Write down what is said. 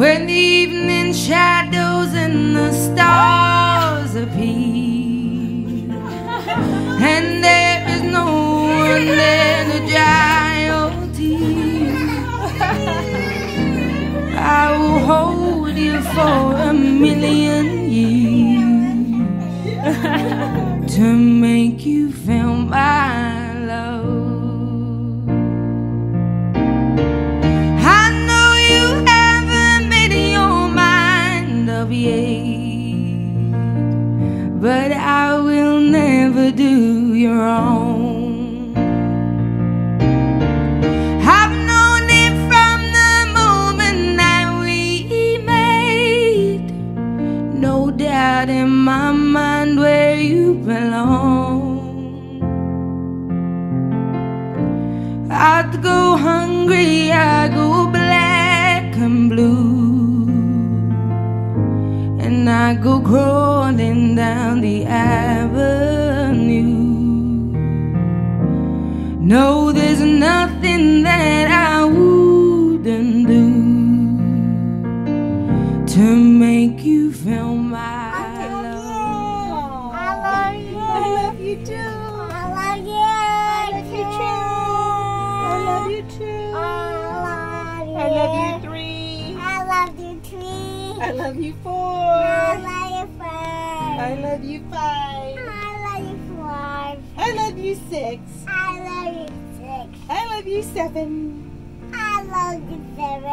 When the evening shadows and the stars appear, and there is no one there to dry your tears, I will hold you for a million years to make you feel my do you wrong. I've known it from the moment that we no doubt in my mind where you belong. I'd go hungry, I go black and blue, and I go crawling No, there's nothing that I wouldn't do to make you feel my love. I love you. I love you too. I love you. I love you too. I love you too. I love love you. you three. I love you three. I love you I love you five. I love you five. I love you five. I love you six. I love you six. I love you seven. I love you seven.